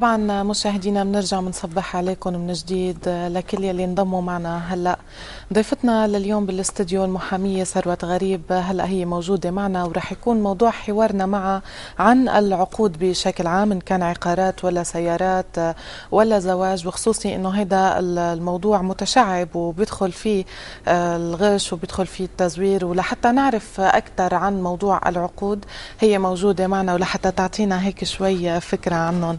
طبعا مشاهدينا بنرجع بنصبح عليكم من جديد. لكل يلي انضموا معنا هلأ ضيفتنا لليوم بالاستديو المحامية ثروت غريب هلأ هي موجودة معنا ورح يكون موضوع حوارنا معها عن العقود بشكل عام إن كان عقارات ولا سيارات ولا زواج. بخصوصي إنه هذا الموضوع متشعب وبيدخل فيه الغش وبيدخل فيه التزوير. ولحتى نعرف أكثر عن موضوع العقود هي موجودة معنا ولحتى تعطينا هيك شوي فكرة عنهم.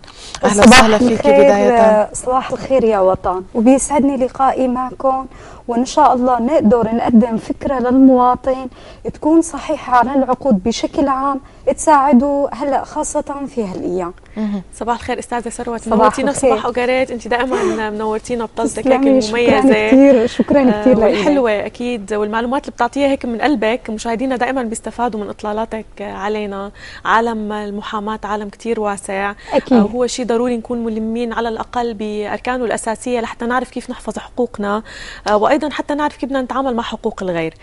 أهلا وسهلا فيك بداية. صباح الخير يا وطن. وبيسعدني لقائي معكم وإن شاء الله نقدر نقدم فكرة للمواطن تكون صحيحة عن العقود بشكل عام تساعده هلأ خاصة في هالأيام. صباح الخير أستاذة ثروت. نورتينا صباح وقريت أنت دائما منورتينا بطلتك هيك مميزه شكرا كثير شكرا كثير آه حلوة أكيد. والمعلومات اللي بتعطيها هيك من قلبك مشاهدينا دائما بيستفادوا من إطلالاتك علينا. عالم المحاماة عالم كثير واسع. أكيد. آه هو شيء ضروري نكون ملمين على الأقل بأركانه الأساسية لحتى نعرف كيف نحفظ حقوقنا. آه وأيضا حتى نعرف كيف بدنا نتعامل مع حقوق الغير.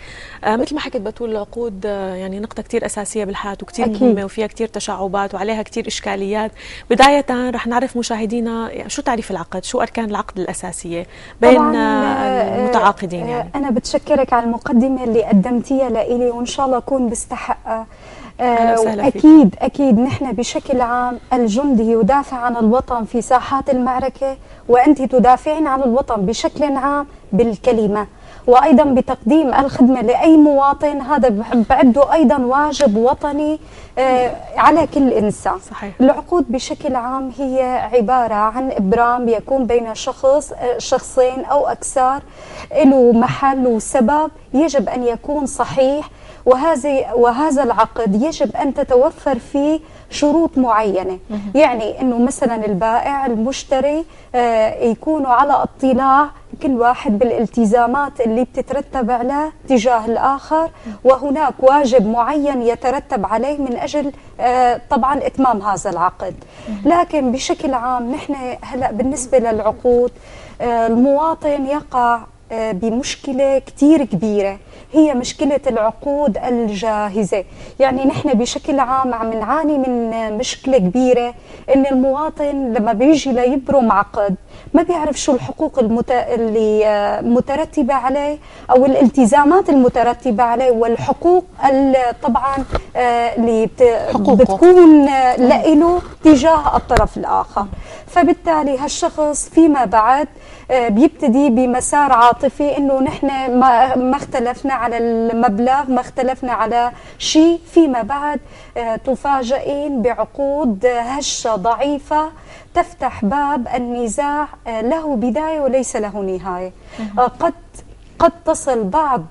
آه مثل ما حكيت بتقول العقود آه يعني نقطة كثير أساسية بالحياة وكثير مهمة وفيها كثير تشعبات وعليها كثير إشكاليات. بداية رح نعرف مشاهدينا شو تعريف العقد؟ شو أركان العقد الأساسية بين المتعاقدين يعني؟ أنا بتشكرك على المقدمة اللي قدمتيها لإلي وإن شاء الله أكون بستحقها. أكيد أكيد. نحن بشكل عام الجندي يدافع عن الوطن في ساحات المعركة وأنت تدافعين عن الوطن بشكل عام بالكلمة. وأيضا بتقديم الخدمة لأي مواطن هذا بعده أيضا واجب وطني على كل إنسان. صحيح. العقود بشكل عام هي عبارة عن إبرام يكون بين شخص شخصين أو أكثر له محل وسبب يجب أن يكون صحيح وهذا وهذا العقد يجب أن تتوفر فيه شروط معينة. يعني إنه مثلا البائع المشتري يكونوا على اطلاع كل واحد بالالتزامات اللي بتترتب عليه تجاه الآخر وهناك واجب معين يترتب عليه من أجل طبعا إتمام هذا العقد. لكن بشكل عام نحن هلأ بالنسبة للعقود المواطن يقع بمشكلة كثير كبيرة. هي مشكلة العقود الجاهزة. يعني نحن بشكل عام عم نعاني من مشكلة كبيرة إن المواطن لما بيجي ليبرم عقد ما بيعرف شو الحقوق المت... اللي مترتبة عليه أو الالتزامات المترتبة عليه والحقوق طبعا اللي بت... بتكون لإله تجاه الطرف الآخر. فبالتالي هالشخص فيما بعد بيبتدي بمسار عاطفي إنه نحن ما, ما اختلفنا على المبلغ ما اختلفنا على شيء. فيما بعد تفاجئين بعقود هشة ضعيفة تفتح باب النزاع له بداية وليس له نهاية. قد قد تصل بعض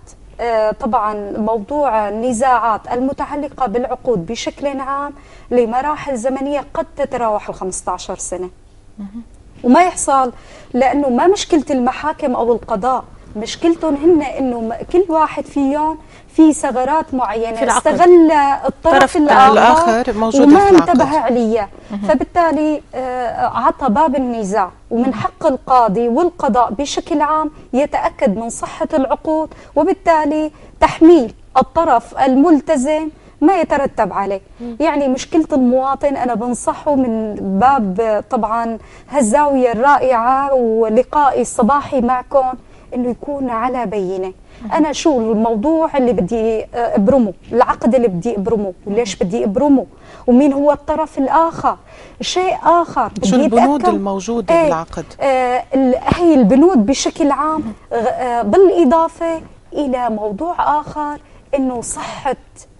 طبعا موضوع النزاعات المتعلقة بالعقود بشكل عام لمراحل زمنية قد تتراوح ال 15 سنه وما يحصل لأنه ما مشكلة المحاكم أو القضاء مشكلتهم هن إنه كل واحد فيهم في ثغرات معينة. في استغل الطرف الآخر, الآخر موجود وما انتبه عليها فبالتالي عطى باب النزاع. ومن حق القاضي والقضاء بشكل عام يتأكد من صحة العقود. وبالتالي تحميل الطرف الملتزم ما يترتب عليه. يعني مشكلة المواطن أنا بنصحه من باب طبعا هالزاوية الرائعة ولقائي الصباحي معكم. أنه يكون على بينة. أنا شو الموضوع اللي بدي أبرمه؟ العقد اللي بدي أبرمه؟ وليش بدي أبرمه؟ ومين هو الطرف الآخر؟ شيء بدي شو البنود الموجودة إيه بالعقد؟ آه هي البنود بشكل عام آه بالإضافة إلى موضوع آخر أنه صحة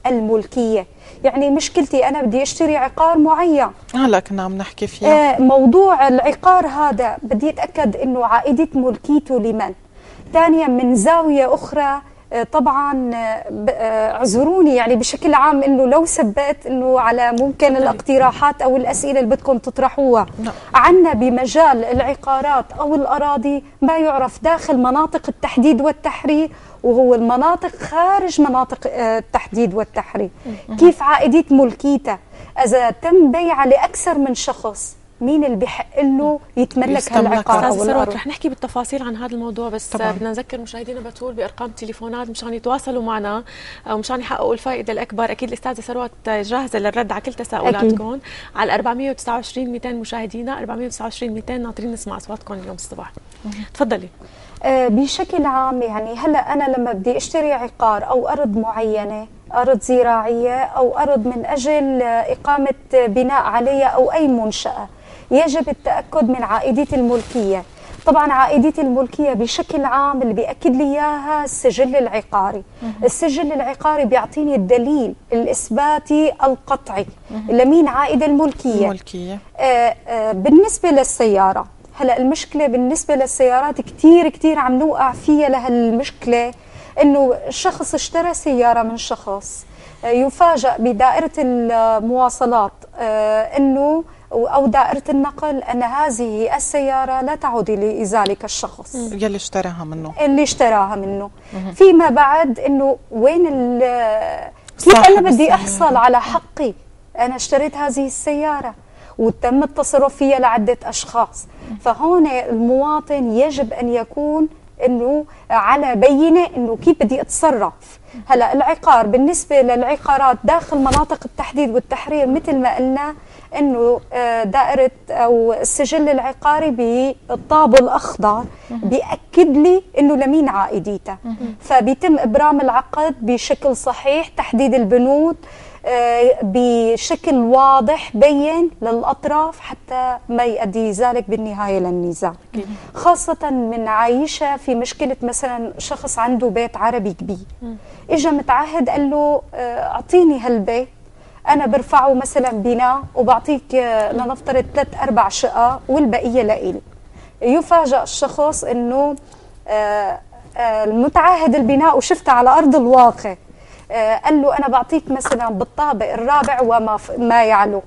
الملكية. يعني مشكلتي أنا بدي أشتري عقار معين. هلا كنا عم نحكي فيها. آه موضوع العقار هذا بدي أتأكد إنه عائدة ملكيته لمن؟ ثانيا من زاوية أخرى آه طبعا آه اعذروني يعني بشكل عام إنه لو سبت إنه على ممكن الاقتراحات أو الأسئلة اللي بدكم تطرحوها عنا بمجال العقارات أو الأراضي ما يعرف داخل مناطق التحديد والتحرير وهو المناطق خارج مناطق التحديد والتحرير كيف عائدية ملكيتها إذا تم بيعها لأكثر من شخص مين اللي بحق له يتملك هالعقار أستاذ أو ثروت الأرض رح نحكي بالتفاصيل عن هذا الموضوع بس طبعاً. بدنا نذكر مشاهدينا بتول بأرقام تليفونات مشان يتواصلوا معنا ومشان يحققوا الفائدة الأكبر. أكيد الأستاذة ثروت جاهزة للرد على كل تساؤلاتكم. على 429 200 مشاهدينا 429 200 ناطرين نسمع أصواتكم اليوم الصباح. تفضلي. آه، بشكل عام يعني هلأ أنا لما بدي أشتري عقار أو أرض معينة أرض زراعية أو أرض من أجل إقامة بناء عليها أو أي منشأة يجب التأكد من عائديه الملكية. طبعا عائديه الملكية بشكل عام اللي بيأكد لي إياها السجل العقاري. السجل العقاري بيعطيني الدليل الاثباتي القطعي. لمين عائد الملكية؟ الملكية. آه، آه، بالنسبة للسيارة. هلا المشكلة بالنسبة للسيارات كتير كتير عم نوقع فيها لهالمشكلة إنه شخص اشترى سيارة من شخص آه، يفاجأ بدائرة المواصلات آه، أو دائرة النقل أن هذه السيارة لا تعود لذلك الشخص. يلي اشتراها منه. اللي اشتراها منه. فيما بعد إنه وين كيف أنا بدي السيارة. أحصل على حقي. أنا اشتريت هذه السيارة. وتم التصرف فيها لعدة أشخاص. فهون المواطن يجب أن يكون إنه على بينة إنه كيف بدي أتصرف. هلا العقار بالنسبة للعقارات داخل مناطق التحديد والتحرير مثل ما قلنا إنه آه، دائرة أو السجل العقاري بالطابو الأخضر بيأكد لي إنه لمين عائديته. فبيتم إبرام العقد بشكل صحيح تحديد البنود آه، بشكل واضح بين للأطراف حتى ما يؤدي ذلك بالنهاية للنزاع. خاصة من عايشة في مشكلة مثلا شخص عنده بيت عربي كبير. اجى متعهد قال له آه، أعطيني هالبيت. أنا برفعه مثلا بناء وبعطيك آه، لنفترض ثلاث أربع شقق والبقية لإلي. يفاجأ الشخص إنه آه، آه، المتعهد البناء وشفتها على أرض الواقع. قال له أنا بعطيك مثلا بالطابق الرابع وما ما يعلو.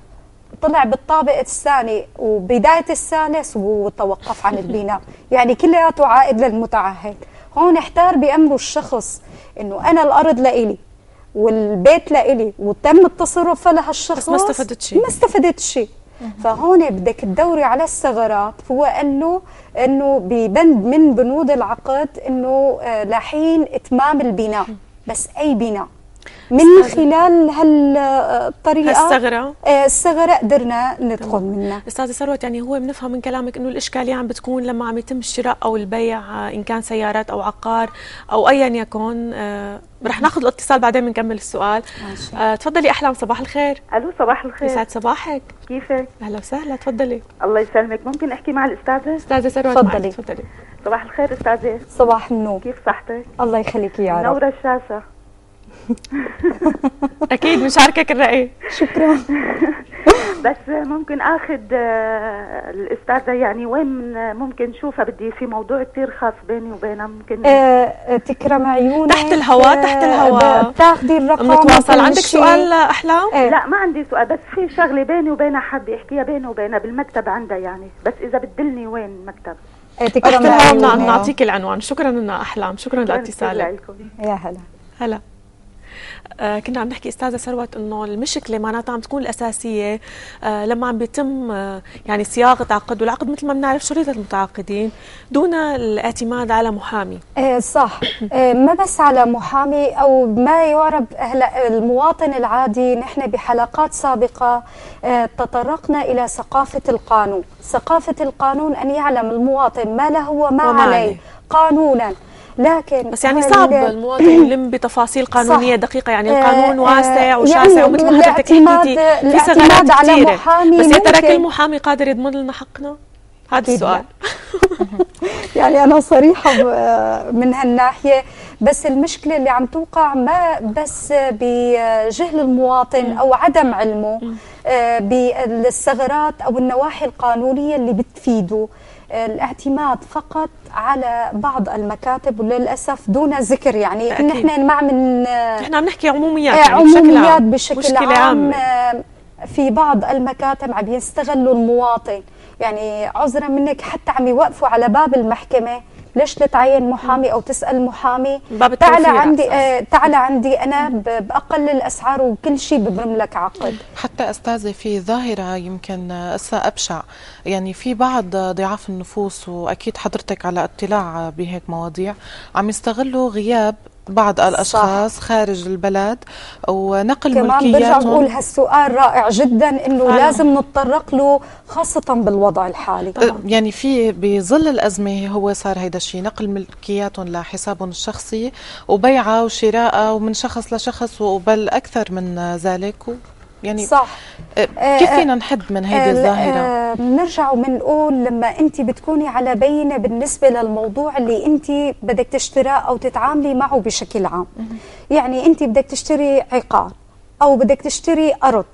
طلع بالطابق الثاني وبداية الثالث وتوقف عن البناء. يعني كلياته عائد للمتعهد. هون احتار بأمره الشخص إنه أنا الأرض لإلي. والبيت لإلي وتم التصرف لهالشخص بس ما استفدت شيء. ما استفدت شيء فهون بدك تدوري على الثغرات. هو قال له إنه ببند من بنود العقد إنه آه، لحين إتمام البناء. بس أي بناء. من خلال هالطريقة هالثغرة؟ آه، الثغرة قدرنا ندخل منها. أستاذة ثروت يعني هو بنفهم من كلامك إنه الإشكالية عم بتكون لما عم يتم الشراء أو البيع آه، إن كان سيارات أو عقار أو ايا يكن آه، رح ناخذ الاتصال بعدين بنكمل السؤال. ماشي. آه، تفضلي أحلام صباح الخير. ألو صباح الخير. يسعد صباحك. كيفك؟ أهلا وسهلا تفضلي. الله يسلمك. ممكن أحكي مع الأستاذة؟ أستاذة ثروت تفضلي. تفضلي. صباح الخير أستاذة. صباح النور. كيف صحتك؟ الله يخليكي يا رب. منوره الشاشة. أكيد بنشاركك الراي شكرا. بس ممكن آخذ آه، الأستاذة يعني وين من- ممكن نشوفها بدي في موضوع كثير خاص بيني وبينها ممكن آه، تكرم عيونك. تحت الهواء، آه، تحت الهواء. بتاخذي الرقم بنتواصل وكل عندك شيء. سؤال أحلام؟ آه، لا ما عندي سؤال بس في شغلة بيني وبينها حابة أحكيها بيني وبينها بالمكتب عندها يعني. بس إذا بتدلني وين المكتب. آه، تحت تكرم عيونك نعطيك العنوان. شكرا لنا احلام شكرا لأتصالك. يا هلا. هلا. آه كنا عم نحكي أستاذة ثروت إنه المشكلة معناتها عم تكون الأساسية آه لما عم بيتم آه يعني صياغة عقد والعقد مثل ما بنعرف شريطه المتعاقدين دون الاعتماد على محامي. آه، صح. آه، ما بس على محامي أو ما يعرف هلا المواطن العادي. نحن بحلقات سابقة آه، تطرقنا إلى ثقافة القانون. ثقافة القانون أن يعلم المواطن ما له وما عليه. قانونا. لكن بس يعني صعب المواطن يلم بتفاصيل قانونية صح. دقيقة يعني آه، القانون آه، واسع وشاسع يعني ومثل ما حضرتك الاعتماد- حكيتي في ثغرات كثيره بس يا ترى. كل محامي قادر يضمن لنا حقنا؟ هذا السؤال. يعني أنا صريحة ب- من هالناحية بس المشكلة اللي عم توقع ما بس بجهل المواطن أو عدم علمه آه، بالثغرات أو النواحي القانونية اللي بتفيده. آه، الاعتماد فقط على بعض المكاتب وللأسف دون ذكر يعني أكيد. نحن ما من إحنا عم نحكي عموميات آه، يعني بشكل عموميات عام بشكل مشكلة عام عامة. آه، في بعض المكاتب عم يستغلوا المواطن. يعني عذرا منك حتى عم يوقفوا على باب المحكمة. ليش تتعين محامي أو تسأل محامي؟ باب تعال عندي. آه تعال عندي أنا بأقل الأسعار وكل شيء ببرم لك عقد. حتى استاذه في ظاهرة يمكن اسا ابشع يعني في بعض ضعاف النفوس وأكيد حضرتك على اطلاع بهيك مواضيع. عم يستغلوا غياب بعض الأشخاص صح. خارج البلد ونقل كمان برجع ملكياتهم بقول هالسؤال رائع جدا إنه فعلا. لازم نتطرق له خاصة بالوضع الحالي يعني في بظل الأزمة هو صار هيدا الشيء نقل ملكياتهم لحسابهم الشخصي وبيعها وشراءها ومن شخص لشخص وبل أكثر من ذلك يعني صح. آه، كيف فينا نحد من آه، الظاهرة؟ آه، بنرجع وبنقول لما انت بتكوني على بينة بالنسبة للموضوع اللي انت بدك تشتراه أو تتعاملي معه بشكل عام. يعني انت بدك تشتري عقار أو بدك تشتري أرض.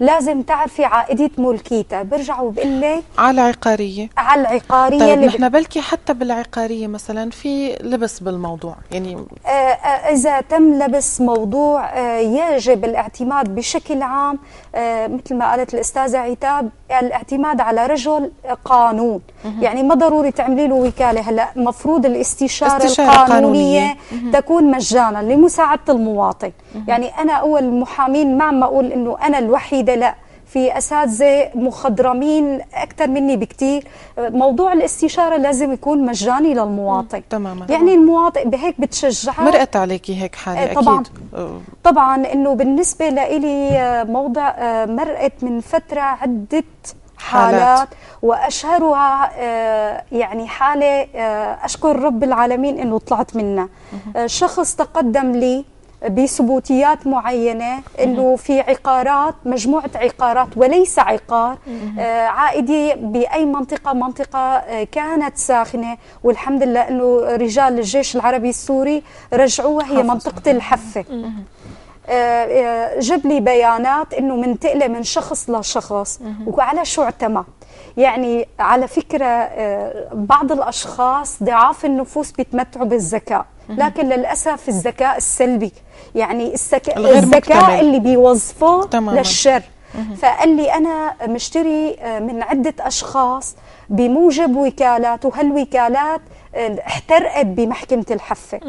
لازم تعرفي عائديه ملكيتها. برجع وبقول لك على عقارية على العقارية طيب اللي نحن بلكي حتى بالعقارية مثلا في لبس بالموضوع. يعني آه، آه، إذا تم لبس موضوع آه، يجب الاعتماد بشكل عام آه، مثل ما قالت الأستاذة عتاب الاعتماد على رجل قانون. يعني ما ضروري تعملي له وكالة. هلأ مفروض الاستشارة استشارة القانونية تكون مجانا لمساعدة المواطن. يعني أنا أول المحامين ما عم أقول إنه أنا الوحيدة. لا في أساتذة مخضرمين أكثر مني بكثير موضوع الاستشارة لازم يكون مجاني للمواطن. تماما يعني المواطن بهيك بتشجعه. مرقت عليكي هيك حالة آه، طبعاً. أكيد آه، طبعا إنه بالنسبة لإلي آه، موضع آه، مرقت من فترة عدة حالات. حالات وأشهرها يعني حالة أشكر رب العالمين إنه طلعت منها. شخص تقدم لي بثبوتيات معينة إنه في عقارات مجموعة عقارات وليس عقار. آه، عائدي بأي منطقة منطقة آه، كانت ساخنة. والحمد لله إنه رجال الجيش العربي السوري رجعوها هي منطقة الحفة. آه، جاب لي بيانات إنه منتقله من شخص لشخص. وعلى شو اعتمد يعني على فكرة آه، بعض الأشخاص ضعاف النفوس بيتمتعوا بالذكاء. لكن للأسف الذكاء السلبي يعني السك... الذكاء. اللي بيوظفوه تماماً. للشر. فقال لي أنا مشتري آه، من عدة أشخاص بموجب وكالات وهالوكالات آه، احترقت بمحكمة الحفة.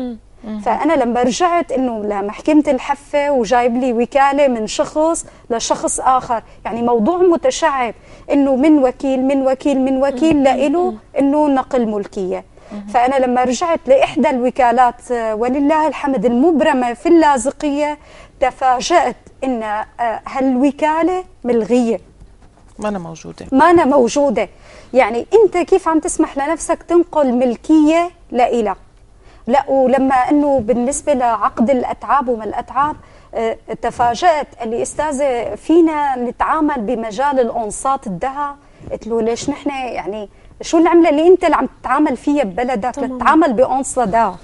فأنا لما رجعت إنه لمحكمة الحفة وجايب لي وكالة من شخص لشخص آخر. يعني موضوع متشعب إنه من وكيل من وكيل من وكيل لإله إنه نقل ملكية. فأنا لما رجعت لإحدى الوكالات آه، ولله الحمد المبرمة في اللاذقية تفاجأت إن آه، هالوكالة ملغية. ما أنا موجودة. ما أنا موجودة. يعني أنت كيف عم تسمح لنفسك تنقل ملكية لإلك لا ولما أنه بالنسبة لعقد الأتعاب وما الأتعاب آه، تفاجأت اللي أستاذة فينا نتعامل بمجال الأنصات الذهب قلت له ليش نحن يعني شو العملة اللي أنت اللي عم تتعامل فيها ببلدك. تتعامل بأنصة ذهب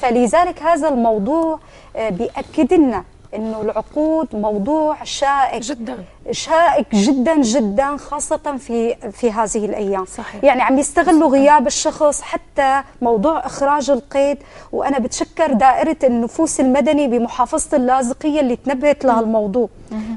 فلذلك هذا الموضوع آه، بيأكد لنا إنه العقود موضوع شائك. جدا. شائك جدا جدا خاصة في في هذه الأيام. صحيح. يعني عم يستغلوا غياب الشخص حتى موضوع إخراج القيد. وأنا بتشكر دائرة النفوس المدني بمحافظة اللاذقية اللي تنبهت لهالموضوع.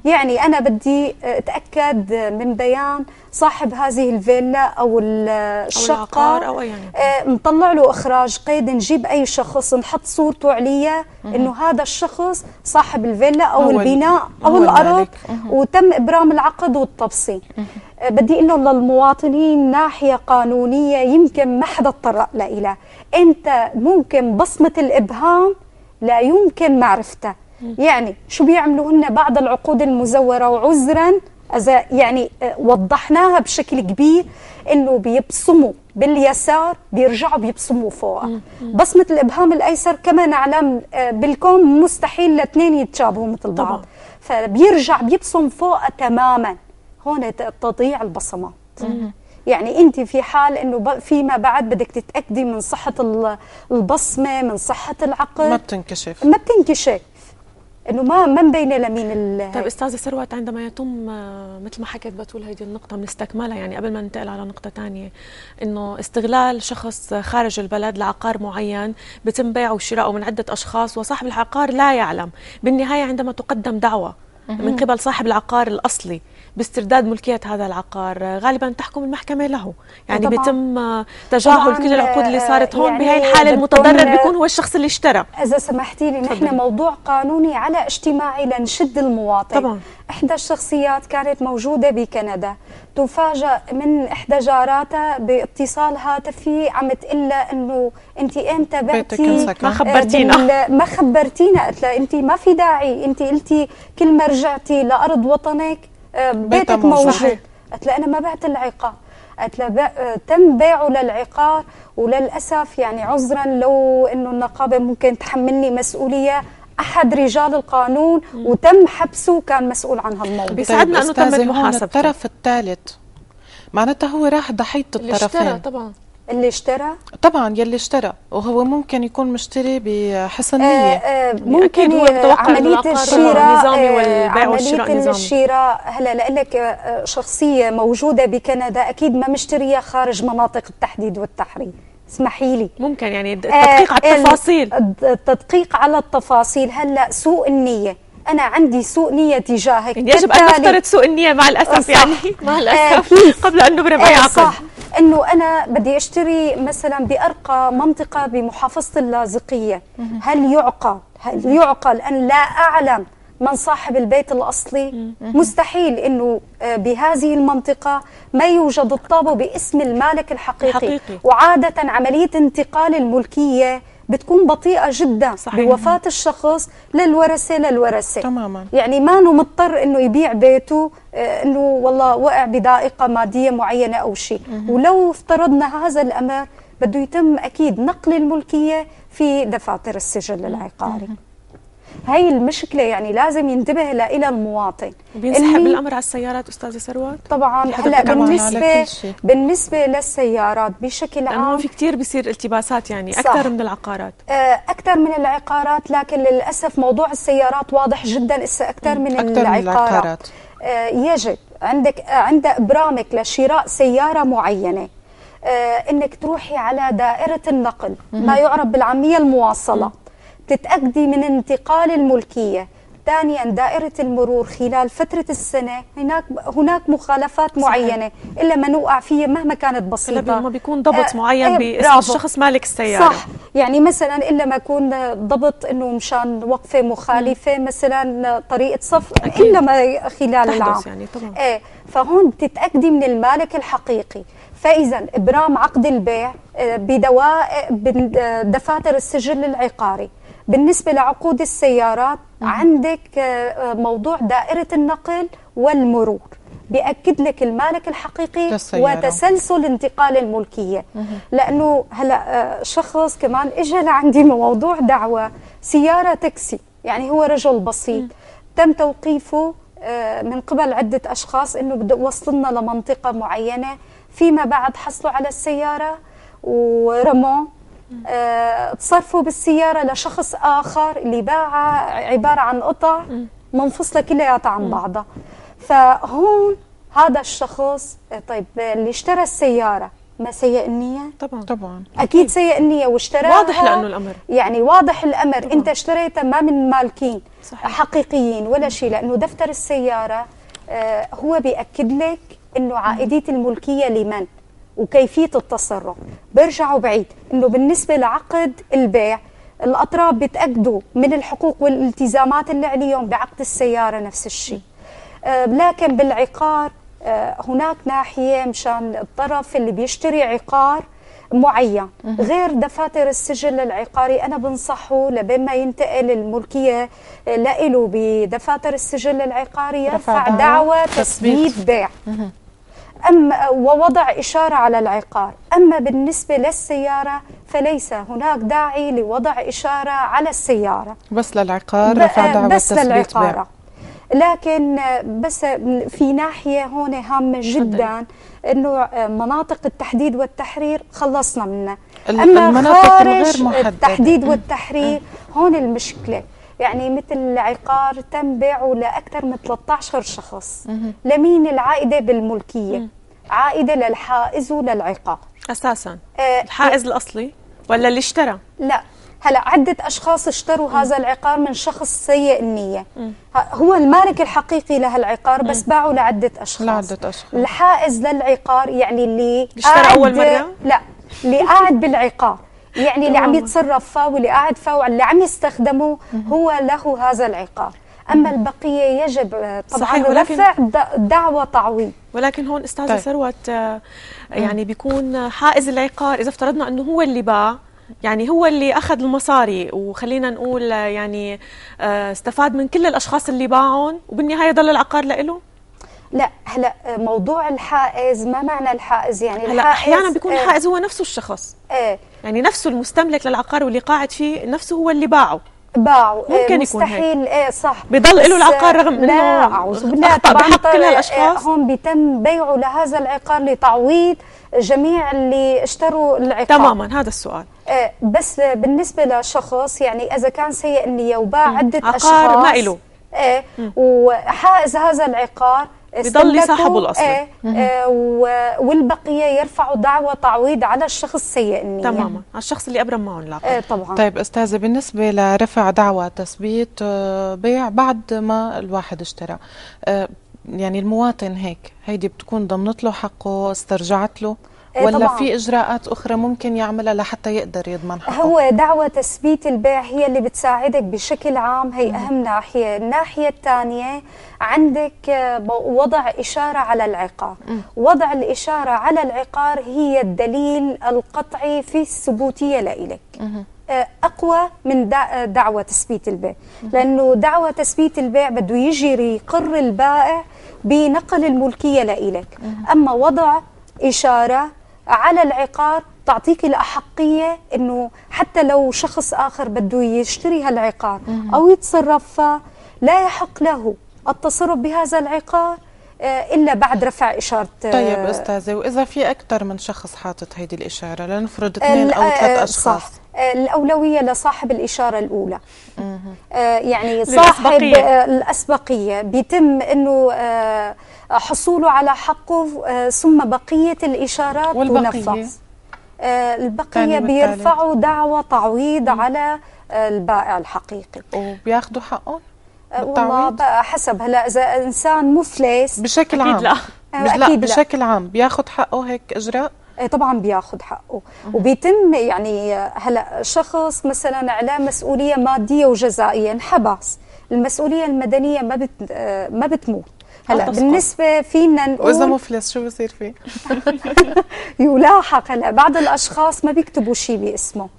يعني أنا بدي أتأكد من بيان صاحب هذه الفيلا أو الشقة العقار أو أي يعني. آه، نطلع له إخراج قيد نجيب أي شخص نحط صورته عليه إنه هذا الشخص صاحب الفيلا ال- البناء الأرض. المالك. وتم إبرام العقد والتبصير آه، بدي أقول لهم للمواطنين ناحية قانونية يمكن ما حدا تطرق لها أنت ممكن بصمة الإبهام لا يمكن معرفتها يعني شو بيعملوا هن بعض العقود المزورة وعذرا يعني آه، وضحناها بشكل كبير إنه بيبصموا باليسار بيرجعوا بيبصموا فوق. بصمة الإبهام الأيسر كما نعلم آه، بالكون مستحيل الاثنين يتشابهوا مثل بعض. طبعاً. فبيرجع بيبصم فوق تماما. هون تضيع البصمات يعني أنت في حال إنه فيما بعد بدك تتأكدي من صحة ال- البصمة من صحة العقد ما بتنكشف. ما بتنكشف. إنه ما ما مبينة لمين ال طيب أستاذة ثروت عندما يتم آه، مثل ما حكيت بتقول هيدي النقطة بنستكملها يعني قبل ما ننتقل على نقطة تانية إنه استغلال شخص خارج البلد لعقار معين بتم بيعه وشراؤه من عدة أشخاص وصاحب العقار لا يعلم. بالنهاية عندما تقدم دعوة من قبل صاحب العقار الأصلي باسترداد ملكية هذا العقار غالبا تحكم المحكمة له يعني طبعاً. بيتم تجاهل كل العقود اللي صارت هون يعني بهي الحالة المتضرر بيكون هو الشخص اللي اشترى إذا سمحتي لي. نحن موضوع قانوني على اجتماعي لنشد المواطن طبعاً. إحدى الشخصيات كانت موجودة بكندا تفاجأ من إحدى جاراتها باتصال هاتفي عم تقول لها إنه انت إمتى بيتك بعتي. ما خبرتينا. ما خبرتينا قلت لها انت ما في داعي انت قلتي كل ما رجعتي لأرض وطنك بيتك موجود. قلت لها أنا ما بعت العقار. قالت آه، تم بيعه للعقار وللأسف يعني عذرا لو إنه النقابة ممكن تحملني مسؤولية أحد رجال القانون وتم حبسه كان مسؤول عن هالموضوع بيسعدنا تمت أستاذة، هون محاسبته. الطرف الثالث. معناتها هو راح ضحيه اللي اشترى الطرفين. طبعا. اللي اشترى؟ طبعا يلي اشترى. وهو ممكن يكون مشتري بحسن آه، نيه آه، يعني أكيد ممكن هو إنه عملية العقار الشراء آه، والبيع والشراء نظامي. الشراء هلا لك آه، شخصية موجودة بكندا أكيد ما مشترية خارج مناطق التحديد والتحرير. اسمحي لي. ممكن يعني التدقيق على آه، التفاصيل. ال- التدقيق على التفاصيل. هلا سوء النية. أنا عندي سوء نية تجاهك. يعني يجب أن نفترض سوء النية مع الأسف صح. يعني. مع الأسف. أكيد. قبل أن نبرم أي آه، عقد صح. إنه أنا بدي أشتري مثلا بأرقى منطقة بمحافظة اللاذقية. هل يعقل هل يعقل ان لا أعلم من صاحب البيت الأصلي. مستحيل إنه آه، بهذه المنطقة ما يوجد الطابو باسم المالك الحقيقي, الحقيقي. وعادة عملية انتقال الملكية بتكون بطيئة جدا. صحيح. بوفاة الشخص للورثة للورثة. تماما. يعني ما إنه مضطر إنه يبيع بيته آه، إنه والله وقع بضائقه مادية معينة أو شيء. ولو افترضنا هذا الأمر بده يتم أكيد نقل الملكية في دفاتر السجل العقاري. هاي المشكلة يعني لازم ينتبه لها إلى المواطن. بينسحب الأمر على السيارات أستاذة ثروت طبعا هلأ بالنسبة. بالنسبة للسيارات بشكل لأنه عام في كثير بيصير التباسات يعني. أكثر من العقارات. أكثر من العقارات لكن للأسف موضوع السيارات واضح جدا إسا أكثر من أكثر من العقارات. آه، يجب عندك آه، عند إبرامك لشراء سيارة معينة آه، إنك تروحي على دائرة النقل ما يعرف بالعامية المواصلات تتأكدي من انتقال الملكية. ثانيا دائرة المرور خلال فترة السنة هناك هناك مخالفات معينة إلا ما نوقع فيها مهما كانت بسيطة. ما بيكون ضبط آه، معين آه، باسم. الشخص مالك السيارة. صح. يعني مثلا إلا ما يكون ضبط إنه مشان وقفة مخالفة مثلا طريقة صف أكيد. إلا ما خلال العام. يعني طبعا. إيه فهون بتتاكدي من المالك الحقيقي. فاذا إبرام عقد البيع آه، بدواء بدفاتر السجل العقاري. بالنسبة لعقود السيارات عندك آه، آه، موضوع دائرة النقل والمرور. بيأكد لك المالك الحقيقي للسيارة. وتسلسل انتقال الملكية. لأنه هلا آه، شخص كمان اجى لعندي موضوع دعوة. سيارة تاكسي يعني هو رجل بسيط. تم توقيفه من قبل عدة أشخاص إنه بده يوصلنا لمنطقة معينة. فيما بعد حصلوا على السيارة. ورموه تصرفوا بالسيارة لشخص آخر اللي باعها عبارة عن قطع منفصلة كلياتها عن بعضها. فهون هذا الشخص آه، طيب آه، اللي اشترى السيارة ما سيء النية؟ طبعا. طبعا. أكيد سيء النية واشتراها. واضح لأنه الأمر. يعني واضح الأمر. أنت اشتريتها ما من مالكين صحيح. حقيقيين ولا شيء لأنه دفتر السيارة آه، هو بيأكد لك إنه عائدية الملكية لمن؟ وكيفية التصرف. برجعوا بعيد. إنه بالنسبة لعقد البيع الأطراف بيتاكدوا من الحقوق والالتزامات اللي عليهم بعقد السيارة نفس الشيء. آه، لكن بالعقار آه، هناك ناحية مشان الطرف اللي بيشتري عقار معين. غير دفاتر السجل العقاري أنا بنصحه لبين ما ينتقل الملكية آه، لإله بدفاتر السجل العقاري يرفع دعوى تثبيت. تثبيت بيع. أما ووضع إشارة على العقار. أما بالنسبة للسيارة فليس هناك داعي لوضع إشارة على السيارة. بس للعقار رفع دعوى بس بيع. لكن بس في ناحية هون هامة جدا إنه مناطق التحديد والتحرير خلصنا منها. المناطق خارج. التحديد والتحرير هون المشكلة. يعني مثل العقار تم بيعه لأكثر من 13 شخص. لمين؟ العائدة بالملكية. عائدة للحائز وللعقار. أساسا. آه، الحائز الأصلي ولا اللي اشترى؟ لا. هلا عدة أشخاص اشتروا م. هذا العقار من شخص سيء النية. م. هو المالك الحقيقي لهالعقار بس باعوا لعدة أشخاص. لعدة أشخاص. الحائز للعقار يعني اللي اشترى أول مرة؟ لا اللي قاعد بالعقار. يعني اللي عم يتصرف فيه واللي قاعد فيه اللي عم يستخدمه هو له هذا العقار أما البقية يجب طبعا صحيح رفع دعوى تعويض ولكن هون أستاذة طيب. ثروت آه، يعني بيكون حائز العقار إذا افترضنا إنه هو اللي باع يعني هو اللي أخذ المصاري وخلينا نقول يعني آه، استفاد من كل الأشخاص اللي باعهم وبالنهاية ضل العقار له لا هلا موضوع الحائز ما معنى الحائز؟ يعني هلا أحيانا بيكون آه، الحائز هو نفسه الشخص. إيه يعني نفسه المستملك للعقار واللي قاعد فيه نفسه هو اللي باعه. باعوا ممكن يكون مستحيل. إيه صح. بيضل له العقار رغم إنه لا اعوذ بالله. طبعا كل هالاشخاص هون بيتم بيعه لهذا العقار لتعويض جميع اللي اشتروا العقار. تماما هذا السؤال. إيه بس بالنسبة لشخص يعني إذا كان سيء النية وباع عدة عقار أشخاص عقار ما له إيه وحائز هذا العقار بضل صاحبه الاصلي إيه آه والبقية يرفعوا دعوى تعويض على الشخص السيء النية. تماما. على الشخص اللي أبرم معهم العقد إيه طبعا. طيب أستاذة بالنسبة لرفع دعوى تثبيت آه، بيع بعد ما الواحد اشترى آه، يعني المواطن هيك هيدي بتكون ضمنت له حقه استرجعت له؟ ولا طبعاً. في إجراءات أخرى ممكن يعملها لحتى يقدر يضمن حقه؟ هو دعوة تثبيت البيع هي اللي بتساعدك بشكل عام. هي أهم ناحية. الناحية الثانية عندك آه، وضع إشارة على العقار. وضع الإشارة على العقار هي الدليل القطعي في الثبوتية لإلك. آه، أقوى من آه، دعوة تثبيت البيع. لأنه دعوة تثبيت البيع بده يجري يقر البائع بنقل الملكية لإلك. أما وضع إشارة على العقار تعطيك الأحقية أنه حتى لو شخص آخر بده يشتري هالعقار أو يتصرف لا يحق له التصرف بهذا العقار آه، إلا بعد رفع إشارة آه، طيب أستاذة وإذا في أكثر من شخص حاطط هيدي الإشارة لنفرض اثنين أو ثلاث آه، أشخاص. صح. الأولوية لصاحب الإشارة الأولى. يعني صاحب الأسبقية بيتم إنه حصوله على حقه آه، ثم بقية الإشارات تنفذ آه، البقية بيرفعوا دعوى تعويض على آه، البائع الحقيقي. وبياخذوا حقهم والله بقى حسب هلا إذا إنسان مفلس بشكل عام. لا. لا أكيد بشكل لا. عام. بياخذ حقه هيك إجراء؟ طبعا بياخذ حقه. وبيتم يعني هلا شخص مثلا عليه مسؤولية مادية وجزائيه انحبس المسؤولية المدنية ما بت ما بتموت. هلا بالنسبة فينا نقول وإذا مفلس شو بصير فيه؟ يلاحق هلا بعض الأشخاص ما بيكتبوا شيء باسمه.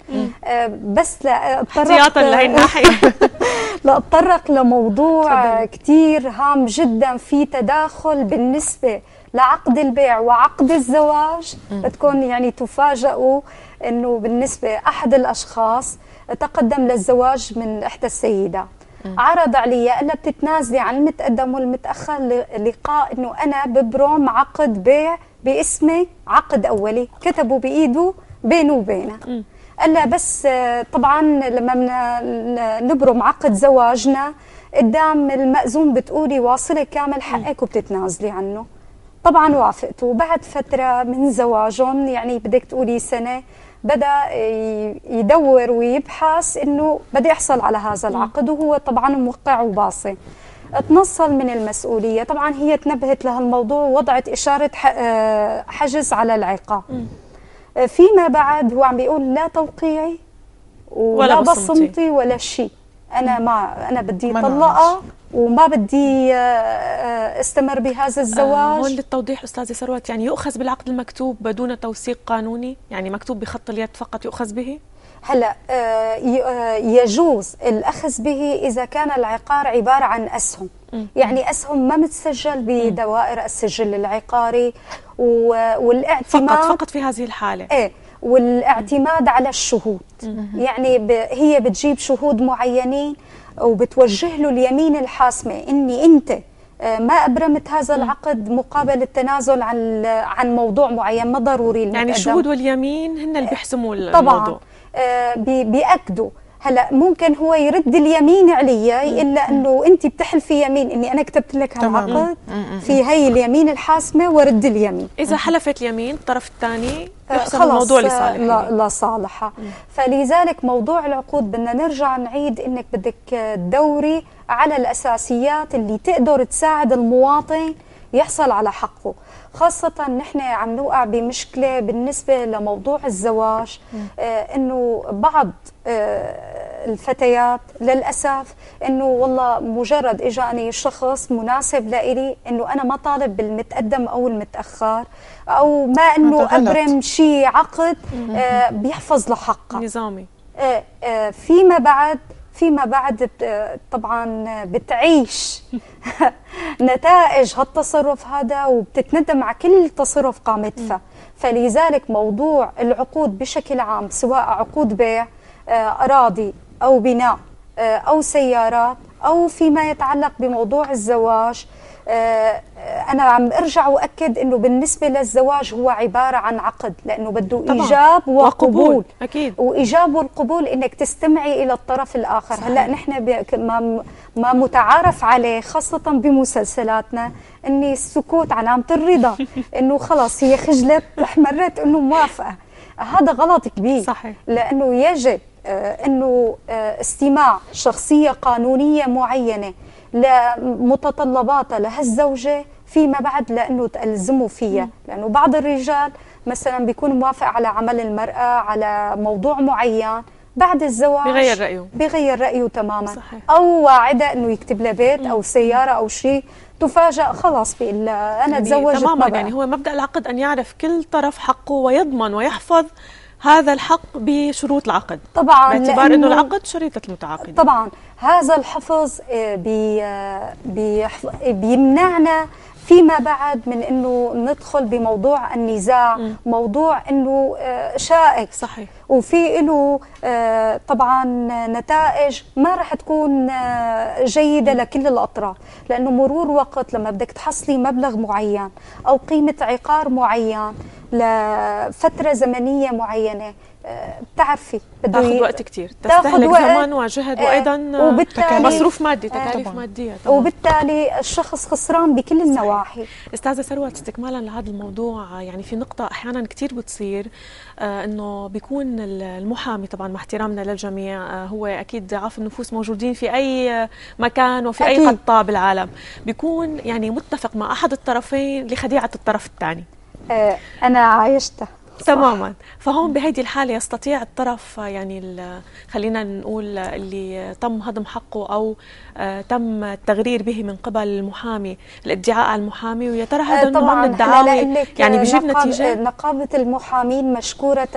آه بس لا احتياطا لهي الناحية. لاتطرق لموضوع كثير هام جدا في تداخل بالنسبة لعقد البيع وعقد الزواج. بتكون يعني تفاجئوا إنه بالنسبة أحد الأشخاص تقدم للزواج من إحدى السيدات عرض علي قال لها بتتنازلي عن المتقدم والمتأخر لقاء إنه أنا ببرم عقد بيع باسمي عقد أولي. كتبوا بإيده بينه وبينها قال لها بس طبعا لما نبرم عقد زواجنا قدام المأذون بتقولي واصلة كامل حقك وبتتنازلي عنه. طبعا وافقت وبعد فترة من زواجهم يعني بدك تقولي سنة بدأ يدور ويبحث إنه بدي احصل على هذا العقد وهو طبعا موقع وباصي. تنصل من المسؤولية. طبعا هي تنبهت لهالموضوع ووضعت إشارة آه، حجز على العقاب. فيما بعد هو عم بيقول لا توقيعي ولا بصمتي. ولا شيء. أنا ما أنا بدي طلقها. وما بدي آه، آه، استمر بهذا الزواج. آه هون للتوضيح أستاذة ثروت يعني يؤخذ بالعقد المكتوب بدون توثيق قانوني؟ يعني مكتوب بخط اليد فقط يؤخذ به؟ هلا يجوز الأخذ به إذا كان العقار عبارة عن أسهم. يعني أسهم ما متسجل بدوائر السجل العقاري والاعتماد فقط فقط في هذه الحالة؟ إيه والاعتماد على الشهود. يعني هي بتجيب شهود معينين وبتوجه له اليمين الحاسمة إني أنت آه، ما أبرمت هذا العقد مقابل التنازل عن عن موضوع معين ما ضروري يعني الشهود واليمين هن اللي بيحسموا الموضوع طبعا. آه، بيأكدوا. هلا ممكن هو يرد اليمين علي إلا إنه أنت بتحلفي يمين إني أنا كتبت لك. هالعقد. في هي اليمين الحاسمة ورد اليمين. إذا حلفت اليمين الطرف الثاني آه، يحسب خلاص الموضوع لصالح لا, اليمين. لا صالحة. فلذلك موضوع العقود بدنا نرجع نعيد إنك بدك تدوري على الأساسيات اللي تقدر تساعد المواطن يحصل على حقه. خاصة نحن عم نوقع بمشكلة بالنسبة لموضوع الزواج آه إنه بعض آه الفتيات للأسف إنه والله مجرد اجاني شخص مناسب لإلي إنه أنا ما طالب بالمتقدم أو المتأخر أو ما إنه. أبرم شيء عقد آه بيحفظ له حقه. نظامي. فيما بعد فيما بعد آه، طبعا بتعيش نتائج هالتصرف هذا وبتتندم على كل تصرف قامت فيه فلذلك موضوع العقود بشكل عام سواء عقود بيع آه، أراضي أو بناء آه، أو سيارات أو فيما يتعلق بموضوع الزواج أنا عم أرجع وأكد أنه بالنسبة للزواج هو عبارة عن عقد لأنه بده طبعاً. إيجاب وقبول أكيد وإيجاب والقبول إنك تستمعي إلى الطرف الآخر صحيح. هلا نحن ب- ما ما متعارف عليه خاصة بمسلسلاتنا إني السكوت علامة الرضا إنه خلص هي خجلت احمرت إنه موافقة هذا غلط كبير صحيح. لأنه يجب آه، إنه آه، استماع شخصية قانونية معينة لمتطلباتها لهالزوجة فيما بعد لأنه تلزموا فيها لأنه بعض الرجال مثلا بيكون موافق على عمل المرأة على موضوع معين بعد الزواج بغير رأيه. بغير رأيه تماما صحيح. أو واعدة إنه يكتب لها بيت أو سيارة أو شيء تفاجأ خلاص بيقول لها أنا يعني تزوجت تماما. يعني هو مبدأ العقد أن يعرف كل طرف حقه ويضمن ويحفظ هذا الحق بشروط العقد طبعا باعتبار إنه العقد شريطة المتعاقدين طبعا هذا الحفظ آه، بي آه، بيحف- بيمنعنا فيما بعد من إنه ندخل بموضوع النزاع موضوع إنه آه، شائك. صحيح. وفي له آه، طبعا نتائج ما راح تكون آه، جيدة لكل الأطراف لأنه مرور وقت لما بدك تحصلي مبلغ معين أو قيمة عقار معين لفترة زمنية معينة بتعرفي بده تاخذ وقت كثير تستهلك. زمن وجهد آه، وأيضا وبالتالي- مصروف مادي تكاليف طبعاً. مادية طبعاً. وبالتالي الشخص خسران بكل النواحي أستاذة ثروت استكمالا لهذا الموضوع يعني في نقطة أحيانا كثير بتصير آه إنه بيكون ال- المحامي طبعا مع احترامنا للجميع آه هو أكيد ضعاف النفوس موجودين في أي مكان وفي أي أكيد. قطاع بالعالم بيكون يعني متفق مع أحد الطرفين لخديعة الطرف الثاني آه، أنا عايشتها تماما. فهون بهيدي الحالة يستطيع الطرف آه، يعني خلينا نقول آه، اللي تم هضم حقه أو آه، تم التغرير به من قبل المحامي الادعاء على المحامي ويا ترى هذا آه، النوع من الدعاوي لقلك يعني بيجيب نقاب- نتيجة؟ نقابة المحامين مشكورة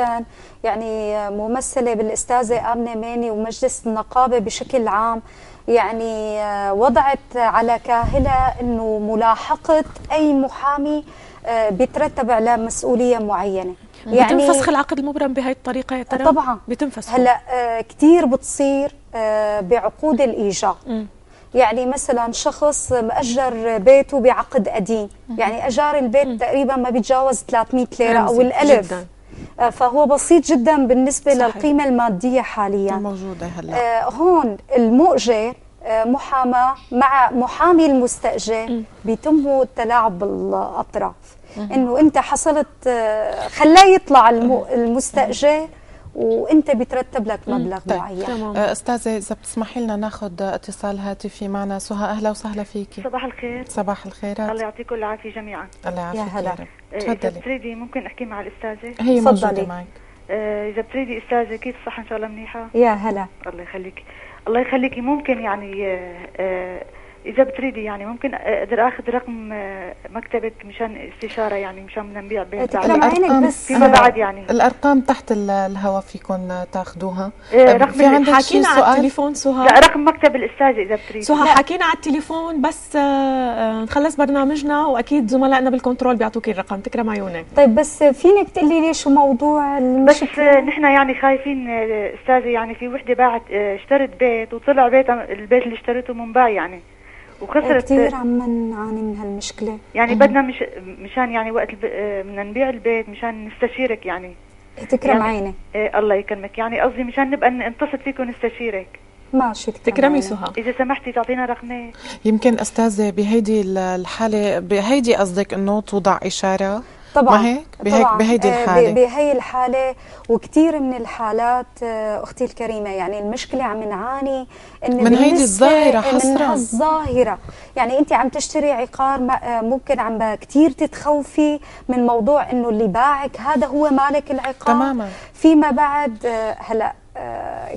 يعني ممثلة بالأستاذة آمنة ماني ومجلس النقابة بشكل عام. يعني آه، وضعت على كاهلة أنه ملاحقة أي محامي آه، بيترتب على مسؤولية معينة. يعني بتم فسخ العقد المبرم بهي الطريقة يا ترى؟ طبعا. بيتم فسخه هلأ آه، كثير بتصير آه، بعقود الإيجار. مم. يعني مثلا شخص مأجر بيته بعقد قديم. يعني أجار البيت تقريبا ما بيتجاوز 300 ليرة أو الألف. جداً. آه، فهو بسيط جدا بالنسبة صحيح. للقيمة المادية حاليا. موجودة هلأ. آه، هون المؤجر آه، محاماة مع محامي المستأجر بيتم التلاعب بالأطراف إنه أنت حصلت آه، خلاه يطلع الم- المستأجر وأنت بيترتب لك مبلغ طيب. معين. تمام. آه، أستاذة إذا بتسمحي لنا ناخذ اتصال هاتفي معنا. سهى أهلا وسهلا فيكي صباح الخير. صباح الخيرات. الله يعطيكم العافية جميعا. الله يعافيك يا هلا. آه، إذا تفضلي. بتريدي ممكن أحكي مع الأستاذة؟ هي تفضلي. موجوده معك إذا بتريدي أستاذة كيف صح إن شاء الله منيحة؟ يا هلا. الله يخليك. الله يخليكي ممكن يعني آه، آه، اذا بتريدي يعني ممكن أقدر آخذ رقم آه، مكتبك مشان استشارة يعني مشان بدنا نبيع بيت تكرم بعد عينك بس. فيما بعد يعني. الأرقام تحت ال- الهواء فيكم تاخذوها آه، آه، رقم في عندك شيء حكينا على سؤال؟ التليفون سهى. لا رقم مكتب الاستاذه إذا بتريدي سهى حكينا على التليفون بس آه، نخلص برنامجنا وأكيد زملائنا بالكنترول بيعطوكي الرقم. تكرم عيونك. طيب بس فينك تقولي لي شو موضوع بس المشكلة؟ نحن يعني خايفين استاذه يعني في وحدة باعت اشترت بيت وطلع بيت البيت اللي اشترته منباع يعني. وخسرت كثير عم نعاني من هالمشكلة. يعني بدنا مش مشان يعني وقت الب... بدنا نبيع البيت مشان نستشيرك يعني. تكرم يعني عيني. إيه الله يكرمك. يعني قصدي مشان نبقى نتصل فيك ونستشيرك. ماشي تكرم تكرمي. سهى. إذا سمحتي تعطينا رقمك يمكن أستاذة بهيدي ال- الحالة بهيدي قصدك إنه توضع إشارة؟ طبعا ما هيك؟ بهيك-. بهيدي آه، الحالة. ب- بهي الحالة وكثير من الحالات آه، أختي الكريمة يعني المشكلة عم نعاني إن من هيدي بالنسبة- الظاهرة من حصراً. هالظاهرة يعني أنت عم تشتري عقار آه، ممكن عم كثير تتخوفي من موضوع إنه اللي باعك هذا هو مالك العقار تماماً. فيما بعد آه، هلأ آه،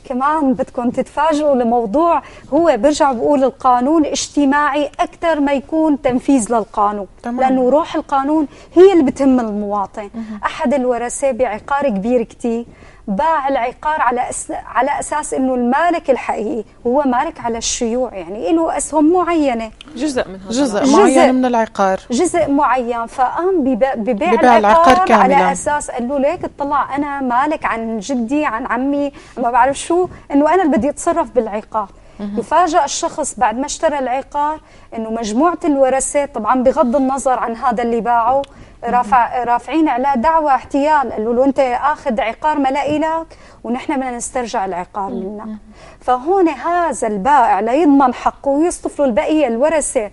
كمان بدكم تتفاجئوا لموضوع هو برجع بقول القانون اجتماعي أكثر ما يكون تنفيذ للقانون. تمام. لأنه روح القانون هي اللي بتهم المواطن. أحد الورثه بعقار كبير كتير. باع العقار على أس... على أساس إنه المالك الحقيقي هو مالك على الشيوع يعني له أسهم معينة جزء من هذا جزء جزء. معين من العقار جزء معين فقام ببيع, ببيع ببيع العقار العقار كاملاً. على أساس قال له ليك اطلع أنا مالك عن جدي عن عمي ما بعرف شو إنه أنا اللي بدي أتصرف بالعقار يفاجأ الشخص بعد ما اشترى العقار إنه مجموعة الورثه طبعا بغض النظر عن هذا اللي باعه رافع رافعين عليه دعوى احتيال قالوا له أنت آخذ عقار ما لك ونحن بدنا نسترجع العقار منك. فهون هذا البائع ليضمن حقه ويصطفلوا البقية الورثة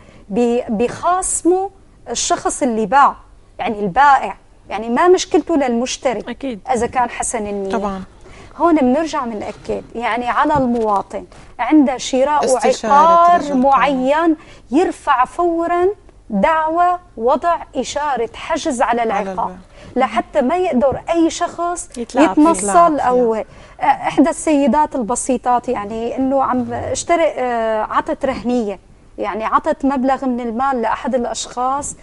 بخاصموا الشخص اللي باع يعني البائع. يعني ما مشكلته للمشتري أكيد. إذا كان حسن النية. طبعا. هون بنرجع بنأكد. يعني على المواطن. عند شراء استشارة عقار رجل معين يرفع فورا دعوى وضع إشارة حجز على العقار. لحتى ما يقدر أي شخص. يتنصل أو إحدى السيدات البسيطات يعني إنه عم اشتري آه، عطت رهنية. يعني عطت مبلغ من المال لأحد الأشخاص.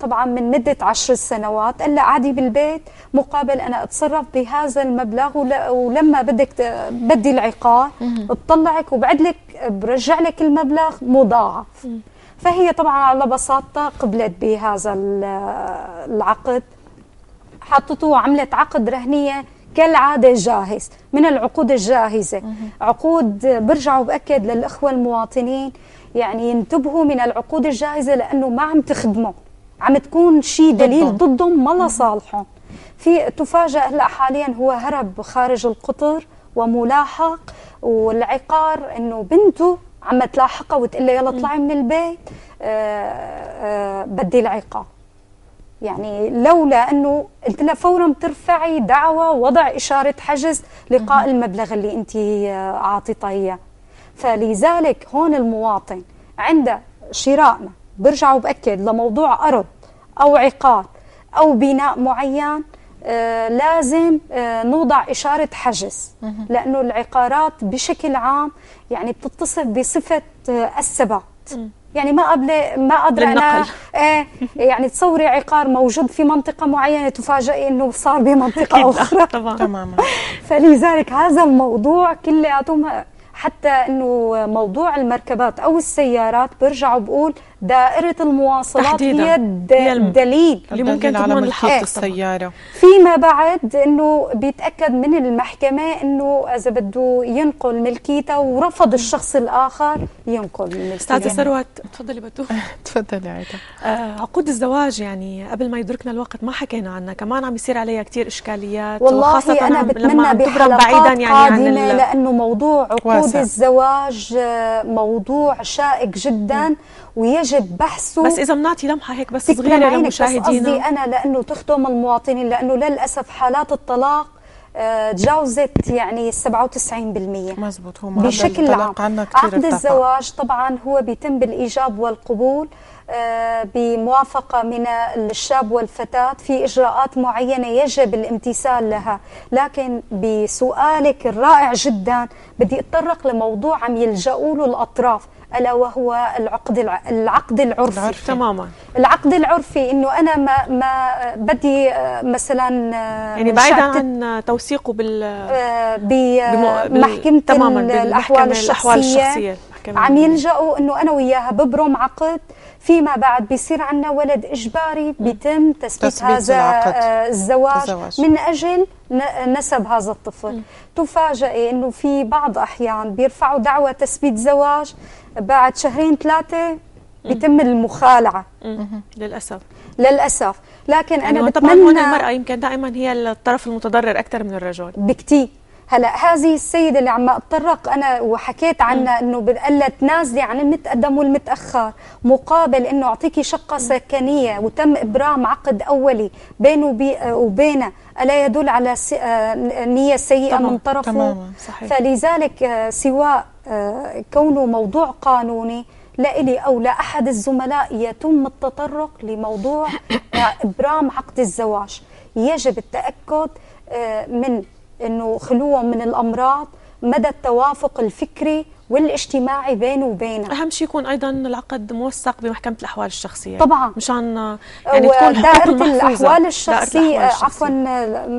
طبعا من مدة عشر سنوات قال لها قعدي بالبيت مقابل أنا أتصرف بهذا المبلغ ول- ولما بدك بدي العقار بطلعك وبعد لك برجع لك المبلغ مضاعف. فهي طبعا على بساطة قبلت بهذا ال- العقد حطته وعملت عقد رهنية كالعادة جاهز من العقود الجاهزة. عقود برجع وبأكد للإخوة المواطنين يعني ينتبهوا من العقود الجاهزة لأنه ما عم تخدمه عم تكون شيء دليل ضدهم. ما لصالحهم في تفاجأ هلا حاليا هو هرب خارج القطر وملاحق والعقار إنه بنته عم تلاحقها وتقول لها يلا اطلعي من البيت آه آه بدي العقار. يعني لولا إنه قلت لها فورا بترفعي دعوى وضع إشارة حجز لقاء المبلغ اللي انت آه، عاطيتها إياه. فلذلك هون المواطن عند شرائنا برجع وبأكد لموضوع أرض أو عقار أو بناء معين آه لازم آه نوضع إشارة حجز. لأنه العقارات بشكل عام يعني بتتصف بصفة آه الثبات. يعني ما قبل ما أنا للنقل. آه يعني تصوري عقار موجود في منطقة معينة تفاجئي إنه صار بمنطقة أخرى. طبعا. تماما فلذلك هذا الموضوع كلياته حتى إنه موضوع المركبات أو السيارات برجع بقول دائرة المواصلات تحديداً. هي الدليل اللي ممكن الحق طبعاً. السيارة فيما بعد إنه بيتأكد من المحكمة إنه إذا بده ينقل ملكيته ورفض الشخص الآخر ينقل ملكيته أستاذة ثروت تفضلي بتو تفضلي عيدا آه، عقود الزواج يعني قبل ما يدركنا الوقت ما حكينا عنها كمان عم يصير عليها كثير إشكاليات والله وخاصة أنا بتمنى بحلقات بعيدا يعني عن قادمة ال- لأنه موضوع عقود واسع. الزواج آه، موضوع شائك جدا ويجب بحثه بس إذا بنعطي لمحة هيك بس صغيرة بس قصدي أنا لأنه تخدم المواطنين لأنه للأسف حالات الطلاق آه، تجاوزت يعني 97% مزبوط هو بشكل عام. عنا كثير عقد ارتفع. الزواج طبعا هو بيتم بالإيجاب والقبول آه، بموافقة من الشاب والفتاة في إجراءات معينة يجب الامتثال لها. لكن بسؤالك الرائع جدا بدي أتطرق لموضوع عم يلجؤوا له الأطراف. ألا وهو العقد الع- العقد العرفي العرفي. تماما العقد العرفي إنه أنا ما ما بدي آه، مثلا آه، يعني بعيدا شهادة عن توثيقه بال آه، بمحكمة تماما ال- بالمحكمة- الأحوال الأحوال الشخصية عم. يلجأوا إنه أنا وياها ببرم عقد فيما بعد بيصير عنا ولد إجباري بيتم تثبيت, تثبيت هذا العقد. آه، الزواج, الزواج. من أجل ن- نسب هذا الطفل تفاجئي إنه في بعض أحيان بيرفعوا دعوى تثبيت زواج بعد شهرين ثلاثة بيتم المخالعة. للأسف. للأسف. لكن يعني أنا طبعا هون بتمنى المرأة يمكن دائما هي الطرف المتضرر أكثر من الرجل. بكتير. هلا هذه السيدة اللي عم أتطرق أنا وحكيت عنها إنه قال تنازلي عن المتقدم والمتأخر مقابل إنه أعطيكي شقة سكنية وتم إبرام عقد أولي بينه وبي وبينها ألا يدل على آه، نية سيئة طبعاً، من طرفه. تماماً، صحيح. فلذلك آه، سواء آه، كونه موضوع قانوني لإلي أو لأحد الزملاء يتم التطرق لموضوع إبرام عقد الزواج يجب التأكد من أنه خلوه من الأمراض مدى التوافق الفكري والاجتماعي بينه وبينها أهم شيء يكون أيضا العقد موثق بمحكمة الأحوال الشخصية. طبعاً. مشان يعني تكون الشخصية الأحوال الشخصية. عفوا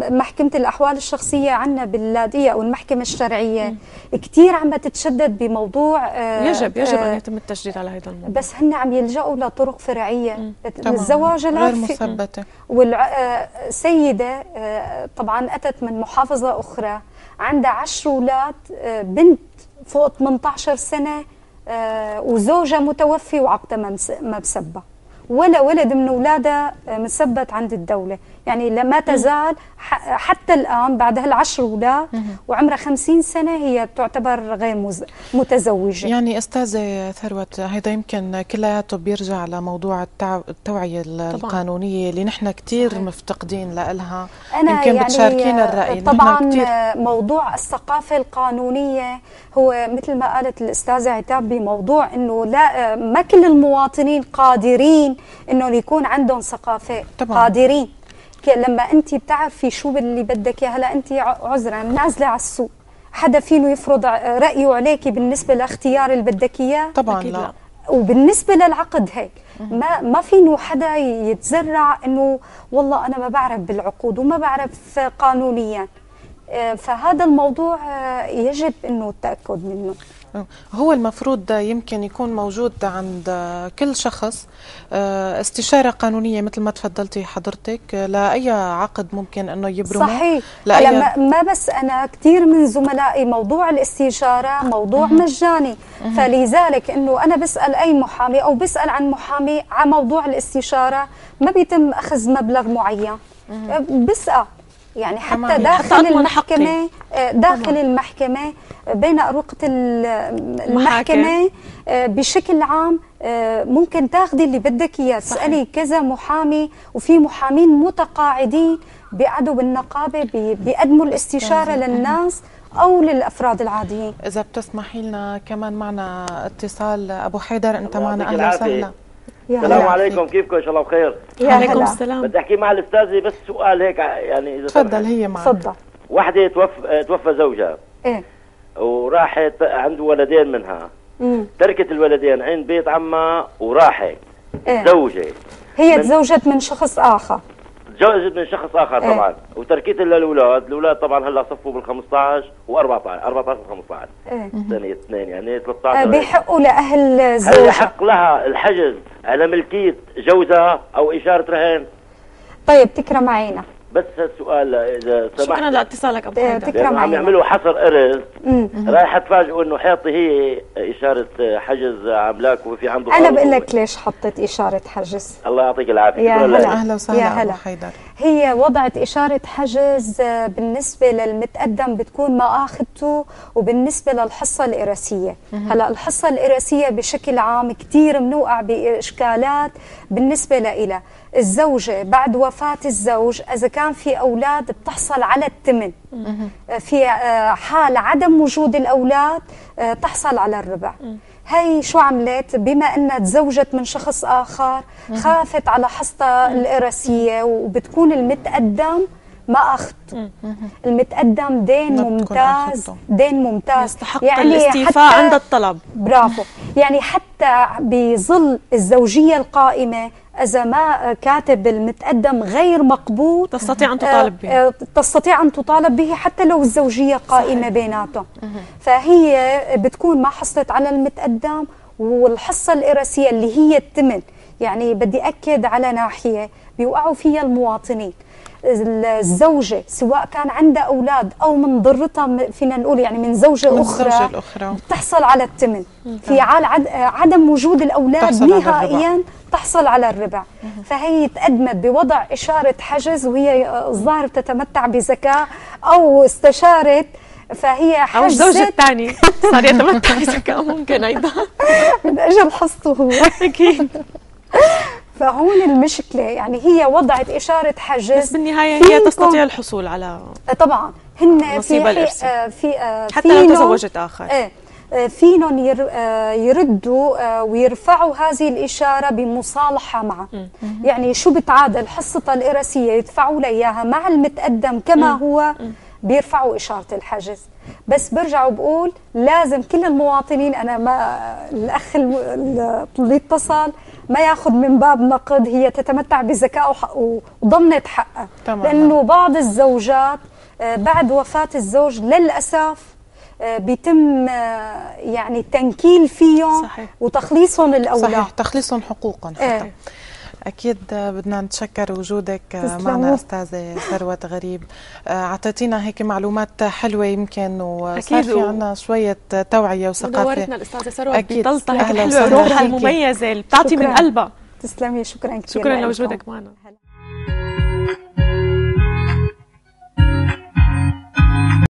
محكمة الأحوال الشخصية عنا باللادية أو المحكمة الشرعية. كثير عم تتشدد بموضوع آه، يجب يجب آه، ان يتم التشديد على هذا الموضوع. بس هن عم يلجأوا لطرق فرعية. تمام. الزواج غير مثبتة. والسيدة طبعا أتت من محافظة أخرى عندها عشر أولاد آه، بنت فوق 18 سنة آه، وزوجها متوفي وعقدها ممس- مبسبة ولا ولد من أولادها آه، مثبت عند الدولة. يعني لما تزال حتى الآن بعد هالعشر أولاد وعمرها 50 سنة هي تعتبر غير متزوجة. يعني أستاذة ثروت هيدا يمكن كلياته بيرجع لموضوع التع... التوعية ال- القانونية اللي نحن كثير مفتقدين لها يمكن بتشاركينا الرأي نحن طبعا كتير موضوع الثقافة القانونية هو مثل ما قالت الأستاذة عتاب بموضوع إنه لا ما كل المواطنين قادرين انه يكون عندهم ثقافة. طبعاً. قادرين. لما أنت بتعرفي شو اللي بدك اياه هلا أنت عذرا نازلة على السوق. حدا فينه يفرض رأيه عليكي بالنسبة لاختيار اللي بدك إياه؟ طبعا لا. وبالنسبة للعقد هيك ما ما فينه حدا يتزرع إنه والله أنا ما بعرف بالعقود وما بعرف قانونيا. آه، فهذا الموضوع آه، يجب إنه التأكد منه. هو المفروض يمكن يكون موجود عند كل شخص. آه، استشارة قانونية مثل ما تفضلتي حضرتك آه، لأي عقد ممكن أنه يبرمه صحيح. لأي ما, بس أنا كثير من زملائي موضوع الاستشارة موضوع مجاني. فلذلك إنه أنا بسأل أي محامي أو بسأل عن محامي عن موضوع الاستشارة ما بيتم أخذ مبلغ معين. بسأل. يعني حتى تمام. داخل حتى أضمن المحكمة آه، داخل المحكمة آه، بين أروقة ال- المحكمة آه، بشكل عام ممكن تاخذي اللي بدك إياه. تسألي كذا محامي وفي محامين متقاعدين بيقعدوا بالنقابة بي- بيقدموا الاستشارة للناس أو للأفراد العاديين. إذا بتسمحي لنا كمان معنا اتصال. أبو حيدر أنت الله معنا. العافية. وسهلا. السلام عليكم كيفكم؟ إن شاء الله بخير. يا عليكم هلا السلام. بدي أحكي مع الأستاذة بس سؤال هيك يعني إذا تفضل. هي معك تفضل. وحدة توفى توفى زوجها. إيه. وراحت عنده ولدين منها. مم. تركت الولدين عند بيت عمها وراحت. إيه. زوجة. هي تزوجت من شخص آخر. تزوجت من شخص آخر إيه. طبعا. وتركت للاولاد الأولاد. طبعا هلا صفوا بال 15 و14 14 و 15 إيه. سنه اثنين يعني آه، 13 بيحقوا لأهل هل زوجها يحق لها الحجز على ملكية جوزها أو إشارة رهن طيب تكرم عينك. بس السؤال إذا سمحت. شكرا لاتصالك أبو آه، حيدر تكرم عم يعملوا حصر إرز. رايحه تفاجئوا إنه حيطي هي إشارة حجز املاك وفي عنده أنا بقول و- لك ليش حطيت إشارة حجز؟ الله يعطيك العافية. يا هلا. يا وسهلا أبو هلا. حيدر. هي وضعت إشارة حجز بالنسبة للمتقدم بتكون ما أخذته وبالنسبة للحصة الإرثية. هلا الحصة الإرثية بشكل عام كتير بنوقع بإشكالات بالنسبة لإلها. الزوجة بعد وفاة الزوج إذا كان في أولاد بتحصل على الثمن. في آه، حال عدم وجود الأولاد آه، تحصل على الربع. هي شو عملت؟ بما إنها تزوجت من شخص آخر خافت على حصتها الإرثية وبتكون المتقدم ما اخذته المتقدم دين ممتاز. دين ممتاز. يستحق الاستيفاء عند الطلب. برافو. يعني حتى بظل الزوجية القائمة إذا ما كاتب المتقدم غير مقبول تستطيع أن تطالب به آه، تستطيع أن تطالب به حتى لو الزوجية قائمة بيناتهم. فهي بتكون ما حصلت على المتقدم والحصة الإرثية اللي هي الثمن يعني بدي أكد على ناحية بيوقعوا فيها المواطنين. الزوجة سواء كان عندها أولاد أو من ضرتها فينا نقول يعني من زوجة من أخرى الزوجة الأخرى. تحصل على الثمن في عال عد عدم وجود الأولاد نهائيا تحصل على الربع. فهي تقدمت بوضع إشارة حجز وهي الظاهر تتمتع بذكاء أو استشارت فهي أو الزوج حجزت الثاني صار يتمتع بذكاء ممكن أيضا. من أجل حصته هو أكيد. فهون المشكلة يعني هي وضعت إشارة حجز بس بالنهاية هي تستطيع الحصول على طبعا هن في الإرث. آه، في آه، حتى لو تزوجت آخر. إيه آه، فينهم ير- يردوا ويرفعوا هذه الإشارة بمصالحة معه يعني شو بتعادل؟ حصتها الإرثية يدفعوا لها إياها مع المتقدم كما هو؟ بيرفعوا إشارة الحجز. بس برجع وبقول لازم كل المواطنين أنا ما الأخ اللي اتصل ما ياخذ من باب نقد هي تتمتع بذكاء وضمنت حقها. لأنه بعض الزوجات آه، بعد وفاة الزوج للأسف آه، بيتم آه، يعني تنكيل فيهم صحيح. وتخليصهم الأولاد صحيح تخليصهم حقوقا حتى إيه. أكيد بدنا نتشكر وجودك تسلموا. معنا أستاذة ثروة غريب أعطيتينا هيك معلومات حلوة يمكن وصار في و- عنا شوية توعية وثقافة ودورتنا الأستاذة ثروت. بطلتها هيك حلوة روحها. المميزة اللي بتعطي من. قلبها تسلمي شكرا كثير شكرا. لوجودك معنا.